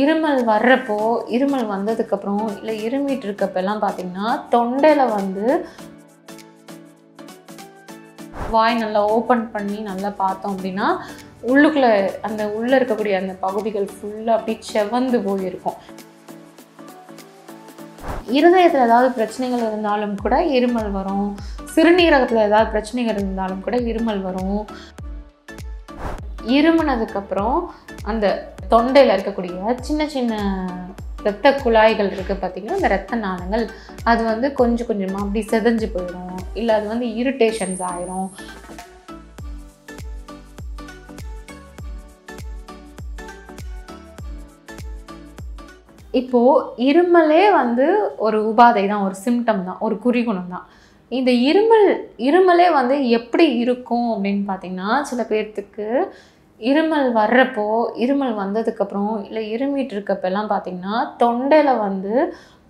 இருமல் வர்றப்போ இருமல் வந்ததுக்கப்புறம் இல்லை இருமிட்டு இருக்கப்பெல்லாம் பார்த்தீங்கன்னா தொண்டையில் வந்து வாய் நல்லா ஓப்பன் பண்ணி நல்லா பார்த்தோம் அப்படின்னா உள்ளுக்குள்ளே அந்த உள்ளே இருக்கக்கூடிய அந்த பகுதிகள் ஃபுல்லாக அப்படியே செவந்து போயிருக்கும். இருதயத்தில் ஏதாவது பிரச்சனைகள் இருந்தாலும் கூட இருமல் வரும். சிறுநீரகத்தில் ஏதாவது பிரச்சனைகள் இருந்தாலும் கூட இருமல் வரும். இருமுனதுக்கப்புறம் அந்த தொண்டையில் இருக்கக்கூடிய சின்ன சின்ன இரத்த குழாய்கள் இருக்குது பார்த்திங்கன்னா அந்த இரத்த நாளங்கள் அது வந்து கொஞ்சம் கொஞ்சமாக அப்படி செதஞ்சு போயிடும். இல்லை அது வந்து இரிட்டேஷன்ஸ் ஆயிரும். இப்போது இருமலே வந்து ஒரு உபாதை தான் ஒரு சிம்டம் தான் ஒரு குறிகுணம் தான். இந்த இருமல் இருமலே வந்து எப்படி இருக்கும் அப்படின்னு பார்த்தீங்கன்னா சில பேர்த்துக்கு இருமல் வர்றப்போ இருமல் வந்ததுக்கப்புறம் இல்லை இருமிட்டு இருக்கப்பெல்லாம் பார்த்தீங்கன்னா தொண்டையில் வந்து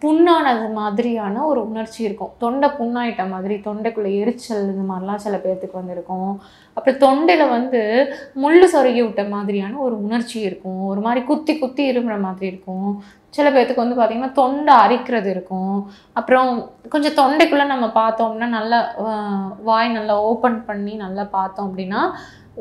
புண்ணானது மாதிரியான ஒரு உணர்ச்சி இருக்கும். தொண்டை புண்ணாயிட்ட மாதிரி தொண்டைக்குள்ளே எரிச்சல் இது மாதிரிலாம் சில பேர்த்துக்கு வந்திருக்கும். அப்புறம் தொண்டையில் வந்து முள்ளு சொருகி விட்ட மாதிரியான ஒரு உணர்ச்சி இருக்கும். ஒரு மாதிரி குத்தி குத்தி இருமுற மாதிரி இருக்கும். சில பேர்த்துக்கு வந்து பார்த்திங்கன்னா தொண்டை அரிக்கிறது இருக்கும். அப்புறம் கொஞ்சம் தொண்டைக்குள்ளே நம்ம பார்த்தோம்னா நல்லா வாய் நல்லா ஓப்பன் பண்ணி நல்லா பார்த்தோம் அப்படின்னா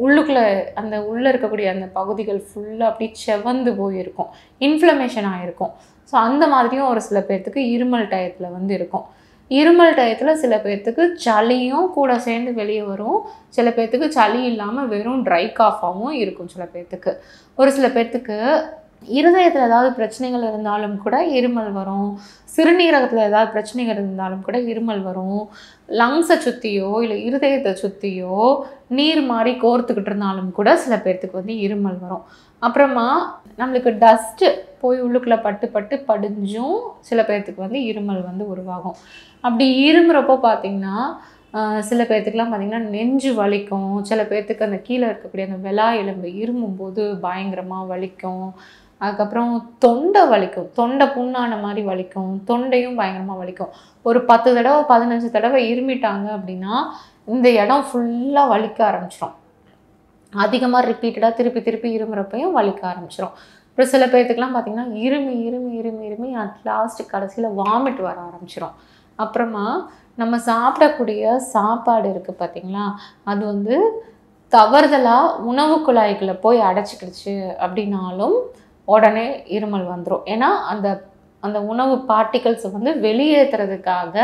உள்ளுக்குள்ளே அந்த உள்ளே இருக்கக்கூடிய அந்த பகுதிகள் ஃபுல்லாக அப்படி செவந்து போயிருக்கும். இன்ஃப்ளமேஷன் ஆகிருக்கும் ஸோ அந்த மாதிரியும் ஒரு சில பேர்த்துக்கு இருமல் டயத்தில் வந்து இருக்கும். இருமல் டயத்தில் சில பேர்த்துக்கு சளியும் கூட சேர்ந்து வெளியே வரும். சில பேர்த்துக்கு சளி இல்லாமல் வெறும் ட்ரை காஃபாகவும் இருக்கும் சில பேர்த்துக்கு. ஒரு சில பேர்த்துக்கு இருதயத்தில் ஏதாவது பிரச்சனைகள் இருந்தாலும் கூட இருமல் வரும். சிறுநீரகத்தில் ஏதாவது பிரச்சனைகள் இருந்தாலும் கூட இருமல் வரும். லங்ஸை சுற்றியோ இல்லை இருதயத்தை சுற்றியோ நீர் மாதிரி கோர்த்துக்கிட்டு இருந்தாலும் கூட சில பேர்த்துக்கு வந்து இருமல் வரும். அப்புறமா நம்மளுக்கு டஸ்ட்டு போய் உள்ளுக்குள்ளே பட்டு பட்டு படிஞ்சும் சில பேர்த்துக்கு வந்து இருமல் வந்து உருவாகும். அப்படி இருமுறப்போ பார்த்திங்கன்னா சில பேர்த்துக்கெலாம் பார்த்திங்கன்னா நெஞ்சு வலிக்கும். சில பேர்த்துக்கு அந்த கீழே இருக்கக்கூடிய அந்த வெலா எலும்பு இருமும்போது பயங்கரமாக வலிக்கும். அதுக்கப்புறம் தொண்டை வலிக்கும். தொண்டை புண்ணான மாதிரி வலிக்கும். தொண்டையும் பயங்கரமாக வலிக்கும். ஒரு பத்து தடவை பதினஞ்சு தடவை இருமிட்டாங்க அப்படின்னா இந்த இடம் ஃபுல்லாக வலிக்க ஆரம்பிச்சிடும் அதிகமாக ரிப்பீட்டடாக திருப்பி திருப்பி இருமுறப்பையும் வலிக்க ஆரம்பிச்சிடும் அப்புறம் சில பேர்த்துக்கெலாம் பார்த்திங்கன்னா இருமி இருமி இருமி இருமி அட் லாஸ்ட் கடைசியில் வாமிட் வர ஆரம்பிச்சிடும் அப்புறமா நம்ம சாப்பிடக்கூடிய சாப்பாடு இருக்குது பார்த்தீங்களா அது வந்து தவறுதலாக உணவு குழாய்களை போய் அடைச்சிக்கிடுச்சு அப்படின்னாலும் உடனே இருமல் வந்துடும் ஏன்னா அந்த அந்த உணவு பார்ட்டிகல்ஸ் வந்து வெளியேற்றுறதுக்காக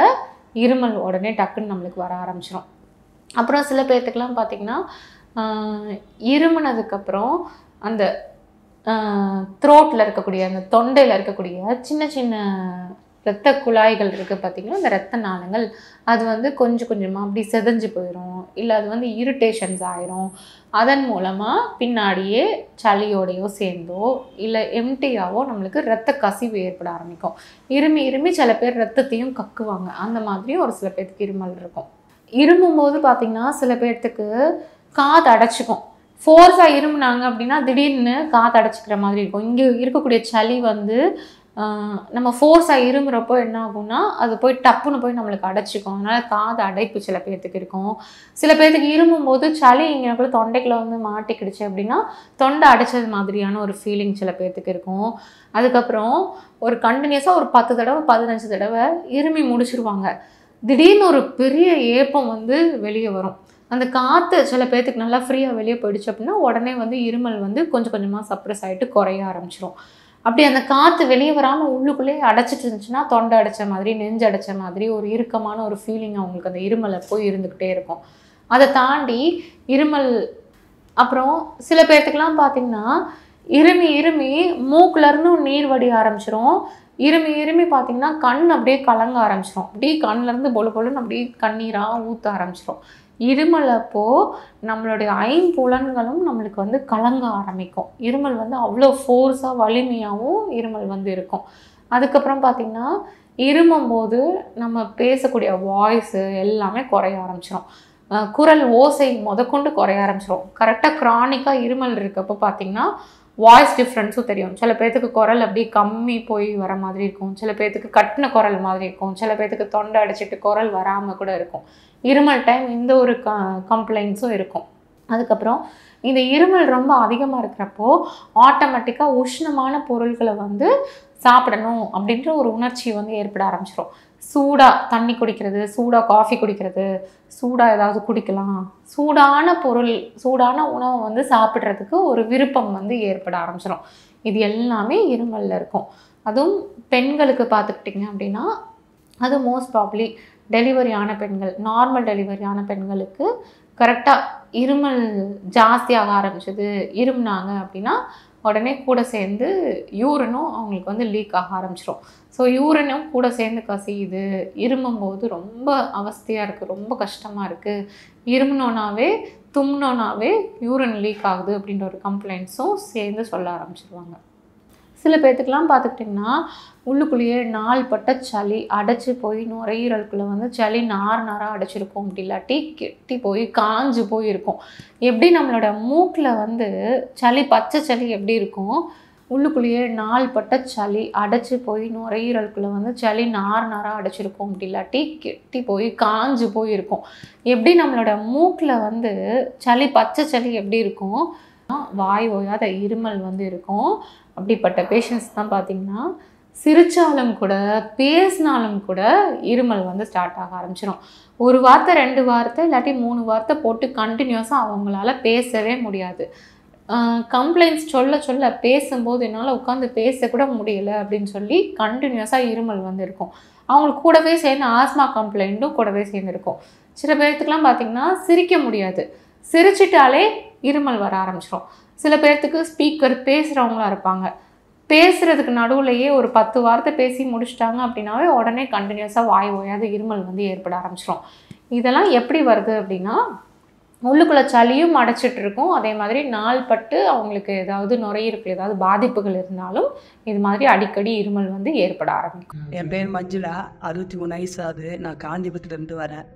இருமல் உடனே டக்குன்னு நம்மளுக்கு வர ஆரம்பிச்சிடும் அப்புறம் சில பேர்த்துக்கெலாம் பார்த்திங்கன்னா இருமுனதுக்கப்புறம் அந்த த்ரோட்டில் இருக்கக்கூடிய அந்த தொண்டையில் இருக்கக்கூடிய சின்ன சின்ன இரத்த குழாய்கள் இருக்குது பார்த்திங்கன்னா இந்த ரத்த நாளங்கள் அது வந்து கொஞ்சம் கொஞ்சமாக அப்படி செதஞ்சு போயிடும் இல்லை அது வந்து இரிட்டேஷன்ஸ் ஆயிரும். அதன் மூலமாக பின்னாடியே சளியோடையோ சேர்ந்தோ இல்லை எம்டியாவோ நம்மளுக்கு ரத்த கசிவு ஏற்பட ஆரம்பிக்கும். இருமி இருமி சில பேர் ரத்தத்தையும் கக்குவாங்க. அந்த மாதிரியும் ஒரு சில பேர்த்துக்கு இருமல் இருக்கும். இருமும்போது பார்த்திங்கன்னா சில பேர்த்துக்கு காது அடைச்சிக்கும். ஃபோர்ஸாக இருமுனாங்க அப்படின்னா திடீர்னு காற்று அடைச்சிக்கிற மாதிரி இருக்கும். இங்கே இருக்கக்கூடிய சளி வந்து நம்ம ஃபோர்ஸாக இருமுறப்போ என்ன ஆகும்னா அது போய் டப்புன்னு போய் நம்மளுக்கு அடைச்சிக்கும். அதனால் காது அடைப்பு சில பேர்த்துக்கு இருக்கும். சில பேர்த்துக்கு இருமும் போது சளி இங்கே கூட தொண்டைக்குள்ள வந்து மாட்டிக்கிடுச்சு அப்படின்னா தொண்டை அடைச்சது மாதிரியான ஒரு ஃபீலிங் சில பேர்த்துக்கு இருக்கும். அதுக்கப்புறம் ஒரு கண்டினியூஸாக ஒரு பத்து தடவை பதினஞ்சு தடவை இருமி முடிச்சிருவாங்க. திடீர்னு ஒரு பெரிய ஏப்பம் வந்து வெளியே வரும். அந்த காற்று சில பேர்த்துக்கு நல்லா ஃப்ரீயாக வெளியே போயிடுச்சு அப்படின்னா உடனே வந்து இருமல் வந்து கொஞ்சம் கொஞ்சமாக சப்ரஸ் ஆகிட்டு குறைய ஆரம்பிச்சிடும் அப்படி அந்த காற்று வெளியே வராமல் உள்ளுக்குள்ளேயே அடைச்சிட்டு இருந்துச்சுன்னா தொண்டை அடைச்ச மாதிரி நெஞ்சு அடைச்ச மாதிரி ஒரு இறுக்கமான ஒரு ஃபீலிங் அவங்களுக்கு அந்த இருமலை போய் இருந்துக்கிட்டே இருக்கும். அதை தாண்டி இருமல் அப்புறம் சில பேர்த்துக்கெலாம் பார்த்தீங்கன்னா இருமி இருமி மூக்குலேருந்து நீர் வடி ஆரம்பிச்சிரும். இருமி இருமி பார்த்தீங்கன்னா கண் அப்படியே கலங்க ஆரம்பிச்சிரும். அப்படியே கண்ணிலேருந்து பொழு பொழுன்னு அப்படியே கண்ணீராக ஊற்ற ஆரம்பிச்சிரும். இருமல் அப்போது நம்மளுடைய ஐம்புலன்களும் நம்மளுக்கு வந்து கலங்க ஆரம்பிக்கும். இருமல் வந்து அவ்வளோ ஃபோர்ஸாக வலிமையாகவும் இருமல் வந்து இருக்கும். அதுக்கப்புறம் பார்த்திங்கன்னா இருமும் போது நம்ம பேசக்கூடிய வாய்ஸு எல்லாமே குறைய ஆரம்பிச்சிடும் குரல் ஓசை முதற்கொண்டு குறைய ஆரம்பிச்சிடும் கரெக்டாக க்ரானிக்காக இருமல் இருக்கப்போ பார்த்திங்கன்னா வாய்ஸ் டிஃப்ரென்ஸும் தெரியும். சில பேர்த்துக்கு குரல் அப்படியே கம்மி போய் வர மாதிரி இருக்கும். சில பேர்த்துக்கு கட்டின குரல் மாதிரி இருக்கும். சில பேர்த்துக்கு தொண்டை அடைச்சிட்டு குரல் வராமல் கூட இருக்கும். இருமல் டைம் இந்த ஒரு க கம்ப்ளைண்ட்ஸும் இருக்கும். அதுக்கப்புறம் இந்த இருமல் ரொம்ப அதிகமாக இருக்கிறப்போ ஆட்டோமேட்டிக்காக உஷ்ணமான பொருள்களை வந்து சாப்பிடணும் அப்படின்ற ஒரு உணர்ச்சி வந்து ஏற்பட ஆரம்பிச்சிடும் சூடாக தண்ணி குடிக்கிறது சூடாக காஃபி குடிக்கிறது சூடாக ஏதாவது குடிக்கலாம். சூடான பொருள் சூடான உணவை வந்து சாப்பிட்றதுக்கு ஒரு விருப்பம் வந்து ஏற்பட ஆரம்பிச்சிடும் இது எல்லாமே இருமலில் இருக்கும். அதுவும் பெண்களுக்கு பார்த்துக்கிட்டிங்க அப்படின்னா அது மோஸ்ட் ப்ராப்ளி டெலிவரி ஆன பெண்கள் நார்மல் டெலிவரி ஆன பெண்களுக்கு கரெக்டாக இருமல் ஜாஸ்தியாக ஆரம்பிச்சது இருமுனாங்க அப்படின்னா உடனே கூட சேர்ந்து யூரினும் அவங்களுக்கு வந்து லீக் ஆக ஆரம்பிச்சிடும் ஸோ யூரினும் கூட சேர்ந்து கசியுது. இருமும் போது ரொம்ப அவஸ்தையாக இருக்குது ரொம்ப கஷ்டமாக இருக்குது இருமுனோனாவே தும்னோனாவே யூரின் லீக் ஆகுது அப்படின்ற ஒரு கம்ப்ளைண்ட்ஸும் சேர்ந்து சொல்ல ஆரம்பிச்சிருவாங்க. சில பேர்த்துக்கெலாம் பார்த்துக்கிட்டிங்கன்னா உள்ளுக்குள்ளேயே நாள் பட்ட சளி அடைச்சி போய் நுரையீரலுக்குள்ளே வந்து சளி நார் நாராக அடைச்சிருக்கும் அப்படி இல்லாட்டி கெட்டி போய் காஞ்சு போயிருக்கும். எப்படி நம்மளோட மூக்கில் வந்து சளி பச்சை சளி எப்படி இருக்கும்? உள்ளுக்குள்ளேயே நாள் பட்ட சளி அடைச்சி போய் நுரையீரலுக்குள்ளே வந்து சளி நார் நாராக அடைச்சிருக்கும் அப்படி இல்லாட்டி கெட்டி போய் காஞ்சு போயிருக்கும். எப்படி நம்மளோட மூக்கில் வந்து சளி பச்சை சளி எப்படி இருக்கும்? வாய் ஓயாத இருமல் வந்து இருக்கும். அப்படிப்பட்ட பேஷண்ட்ஸ் தான் பார்த்தீங்கன்னா சிரித்தாலும் கூட பேசினாலும் கூட இருமல் வந்து ஸ்டார்ட் ஆக ஆரம்பிச்சிடும் ஒரு வார்த்தை ரெண்டு வார்த்தை இல்லாட்டி மூணு வார்த்தை போட்டு கண்டினியூஸாக அவங்களால பேசவே முடியாது. கம்ப்ளைண்ட்ஸ் சொல்ல சொல்ல பேசும்போது என்னால் உட்காந்து பேசக்கூட முடியல அப்படின்னு சொல்லி கண்டினியூஸாக இருமல் வந்து இருக்கும் அவங்களுக்கு கூடவே சேர்ந்து ஆஸ்மா கம்ப்ளைண்ட்டும் கூடவே சேர்ந்து இருக்கும் சில பேர்த்துக்கெலாம் பார்த்தீங்கன்னா சிரிக்க முடியாது. சிரிச்சிட்டாலே இருமல் வர ஆரம்பிச்சிடும் சில பேர்த்துக்கு ஸ்பீக்கர் பேசுகிறவங்களா இருப்பாங்க. பேசுகிறதுக்கு நடுவுலையே ஒரு பத்து வார்த்தை பேசி முடிச்சிட்டாங்க அப்படின்னாவே உடனே கண்டினியூஸாக வாய் ஓயாத இருமல் வந்து ஏற்பட ஆரம்பிச்சிடும் இதெல்லாம் எப்படி வருது அப்படின்னா உள்ளுக்குள்ள சளியும் அடைச்சிட்டு இருக்கும் அதே மாதிரி நாள் பட்டு அவங்களுக்கு ஏதாவது நுரையீரலுக்கு ஏதாவது பாதிப்புகள் இருந்தாலும் இது மாதிரி அடிக்கடி இருமல் வந்து ஏற்பட ஆரம்பிக்கும். என் பேர் மஞ்சுளா. அறுபத்தி மூணு வயசு ஆகுது. நான் காஞ்சிபுரத்துலேருந்து வரேன்.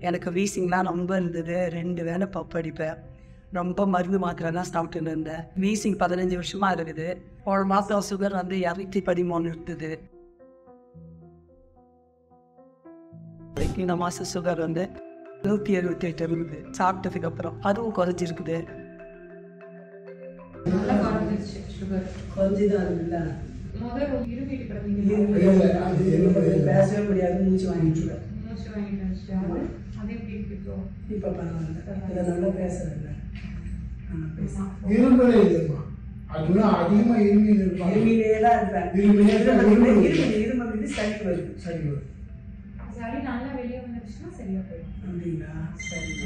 எனக்கு வீசிங்லாம் ரொம்ப இருந்தது. ரெண்டு வேளை பப்பு ரொம்ப மருந்து மாத்திரை தான் சாப்பிட்டுன்னு இருந்தேன். வீசிங் பதினஞ்சு வருஷமா இருக்குது ஒரு மாதம் சுகர் வந்து இரநூத்தி பதிமூணு இருந்தது. இந்த மாதம் சுகர் வந்து நூற்றி எழுபத்தி எட்டு இருக்குது சாப்பிட்டதுக்கு அப்புறம் அதுவும் குறைஞ்சிருக்குது. பேசவே முடியாது மூச்சு வாங்கிட்டு இப்போ பரவாயில்ல. நல்லா பேசுறேன் இரும்பலே அதுதான் அதிகமா இருமியில் தான் இருப்பேன். தான் வந்து சளி வருது. சளி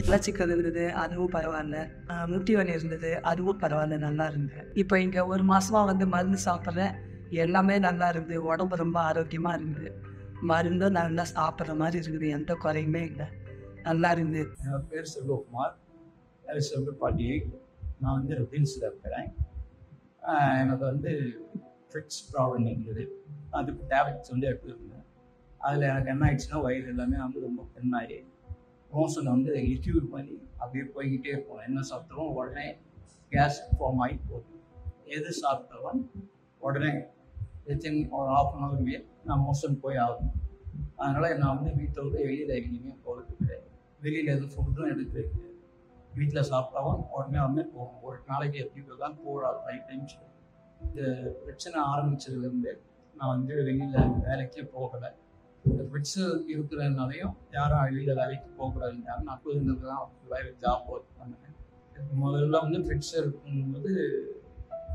வளர்ச்சிக்கல் இருந்தது அதுவும் பரவாயில்ல. ஆஹ் முட்டி வலி இருந்தது அதுவும் பரவாயில்ல நல்லா இருந்தது. இப்போ இங்கே ஒரு மாசமா வந்து மருந்து சாப்பிட்றேன். எல்லாமே நல்லா இருக்குது உடம்பு ரொம்ப ஆரோக்கியமா இருக்குது மருந்தும் நல்லா சாப்பிட்ற மாதிரி இருக்குது. எந்த குறையுமே இல்லை. நல்லா இருந்து என் பேர் செல்வகுமார். அது செல்வப்பாட்டி நான் வந்து ரில்ஸில் இருக்கிறேன். எனக்கு வந்து ஃபிட்ஸ் ப்ராப்ளம் இருந்தது. அதுக்கு டேப்லெட்ஸ் வந்து எடுத்துருந்தேன் அதில் எனக்கு என்ன ஆயிடுச்சுன்னா வயிறு எல்லாமே வந்து ரொம்ப பெண்ணாகி ரோசனை வந்து லிக்யூட் பண்ணி அப்படியே போய்கிட்டே இருக்கும் என்ன சாப்பிட்டாலும் உடனே கேஸ் ஃபார்ம் ஆகி போகுது. எது சாப்பிட்டாலும் உடனே வித்தின் ஒரு ஆஃப் அன் ஹவர்லேயே நான் மோஷன் போய் ஆகணும் அதனால் நான் வந்து வீட்டை விட்டு வெளியில் எங்கேயுமே போகிறது கிடையாது. வெளியில் எதுவும் ஃபுட்டும் எடுக்கிறது கிடையாது வீட்டில் சாப்பிட்டாவும் உடனே உடனே போகும். ஒரு நாளைக்கு எப்படி தான் போகிறாள் ஃபைவ் டைம்ஸ் இந்த பிரச்சனை ஆரம்பித்ததுலேருந்து நான் வந்து வெளியில் வேலைக்கே போகலை. இந்த பிரச்சனை இருக்கிறதுனாலையும் யாரும் வெளியில் வேலைக்கு போகக்கூடாதுன்னு நான் அப்போது தான் வேலை ஜாப் ஒர்க் பண்ணேன். முதல்ல வந்து ஃபிட்ஸ் இருக்கும்போது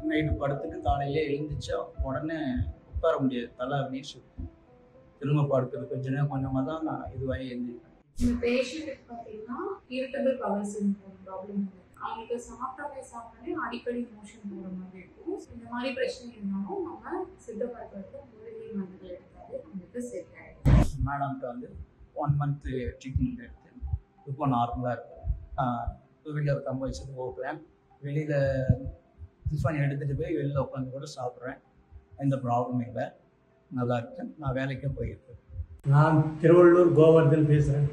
நைட்டு படுத்துட்டு காலையிலே எழுந்திரிச்சா உடனே உட்கார முடியாது. தலை சுற்றும் திரும்ப படுக்கிறது. கொஞ்ச நேரம் கொஞ்சமாக தான் நான் இதுவாகி இந்த பேஷண்ட்டுக்கு பார்த்தீங்கன்னா இரிட்டபிள் பவர் சிண்ட்ரோம் ப்ராப்ளம் அவங்களுக்கு சாப்பிட்டாலே சாப்பிட்டாலே அடிக்கடி மோஷன் போகிற மாதிரி இருக்கும். இந்த மாதிரி பிரச்சனை இருந்தாலும் நம்ம சித்த மூலிகை மருந்துகள் எடுத்தாலே நம்மளுக்கு செட் ஆகிடும் மேடம்கிட்ட வந்து ஒன் மந்த்து ட்ரீட்மெண்ட் எடுத்து இப்போ நார்மலாக இருக்கும். வீட்டில் தம்ப வச்சுட்டு போகிறேன் வெளியில் டிஃபன் எடுத்துகிட்டு போய் வெளியில் உட்காந்து கூட சாப்பிட்றேன். எந்த ப்ராப்ளமும் இல்லை. நல்லா இருக்கேன். நான் வேலைக்கே போயிருக்கேன். நான் திருவள்ளூர் கோவர்தன் பேசுகிறேன்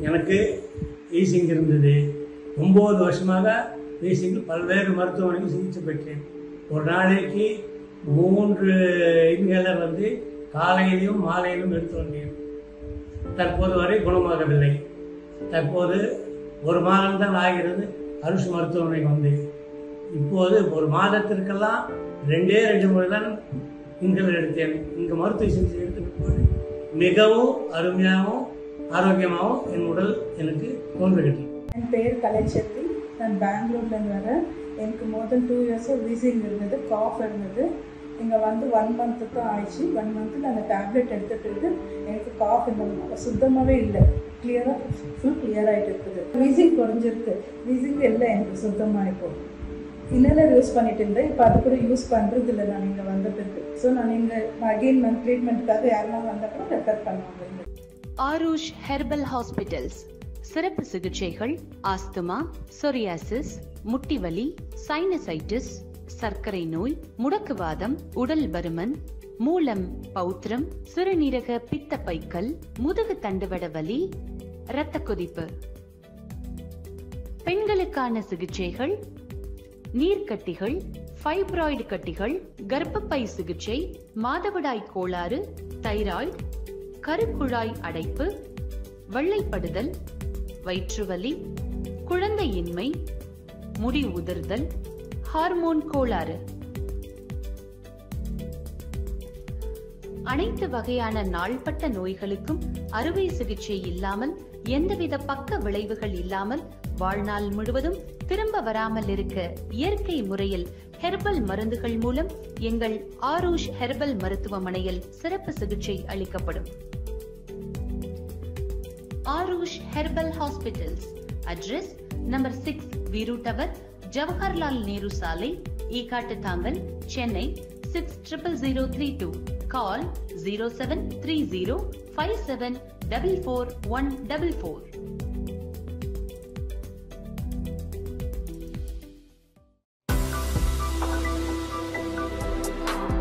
எனக்கு ஈசிங் இருந்தது. ஒம்பது வருஷமாக ஈசிங்கில் பல்வேறு மருத்துவமனைக்கு சிகிச்சை பெற்றேன். ஒரு நாளைக்கு மூன்று இன்ஹேலர் வந்து காலையிலும் மாலையிலும் எடுத்து வந்தேன். தற்போது வரை குணமாகவில்லை. தற்போது ஒரு மாதம் தான் ஆகிறது. அரசு மருத்துவமனைக்கு வந்தேன். இப்போது ஒரு மாதத்திற்கெல்லாம் ரெண்டே ரெண்டு முறை தான் இன்ஹேலர் எடுத்தேன். இங்கே மருத்துவ சிகிச்சை எடுத்த பிற்பாடு மிகவும் அருமையாகவும் ஆரோக்கியமாகவும் என் உடல் எனக்கு தோன்றுகிறது என் பேர் கலைச்செட்டி நான் பெங்களூர்லேருந்து வரேன். எனக்கு மோதல் டூ இயர்ஸாக வீசிங் இருந்தது காஃப் இருந்தது. இங்கே வந்து ஒன் மந்த்து தான் ஆயிடுச்சு. ஒன் மந்த்தில் அந்த டேப்லெட் எடுத்துகிட்டு எனக்கு காஃப் இந்த சுத்தமாகவே இல்லை. கிளியராக ஃபுல் கிளியர் ஆகிட்டு இருக்குது. வீசிங் குறைஞ்சிருக்கு. வீசிங் இல்லை எனக்கு சுத்தமாக இப்போ இன்னலர் யூஸ் பண்ணிட்டு இருந்தேன். இப்போ அது கூட யூஸ் பண்ணுறது இல்லை நான் இங்கே வந்த பிறகு ஸோ நான் இங்கே அகெயின் மந்த் ட்ரீட்மெண்ட்டுக்காக யாரெல்லாம் வந்தப்போ ரெஃபர் பண்ணுவாங்க ஆரூஷ் ஹெர்பல் ஹாஸ்பிட்டல்ஸ். சிறப்பு சிகிச்சைகள் ஆஸ்துமா சொரியாசிஸ் முட்டிவலி சைனசைட்டிஸ் சர்க்கரை நோய் முடக்குவாதம் உடல் பருமன் மூலம் பௌத்திரம் சிறுநீரக பித்த பைக்கல் முதுகு தண்டுவட வலி இரத்த கொதிப்பு. பெண்களுக்கான சிகிச்சைகள் நீர்க்கட்டிகள் ஃபைப்ராய்டு கட்டிகள் கர்ப்பப்பை சிகிச்சை மாதவிடாய் கோளாறு தைராய்டு கருக்குழாய் அடைப்பு வெள்ளைப்படுதல் வயிற்றுவலி குழந்தையின்மை முடி உதிர்தல் ஹார்மோன் கோளாறு. அனைத்து வகையான நாள்பட்ட நோய்களுக்கும் அறுவை சிகிச்சை இல்லாமல் எந்தவித பக்க விளைவுகள் இல்லாமல் வாழ்நாள் முழுவதும் திரும்ப வராமல் இருக்க இயற்கை முறையில் ஹெர்பல் மருந்துகள் மூலம் எங்கள் ஆரூஷ் ஹெர்பல் மருத்துவமனையில் சிறப்பு சிகிச்சை அளிக்கப்படும். Aarush herbal hospitals. Address number six Veeru tower Jawaharlal Nehru சாலை ஈகாட்டு Chennai six triple zero three two call zero seven three zero five seven double four one double four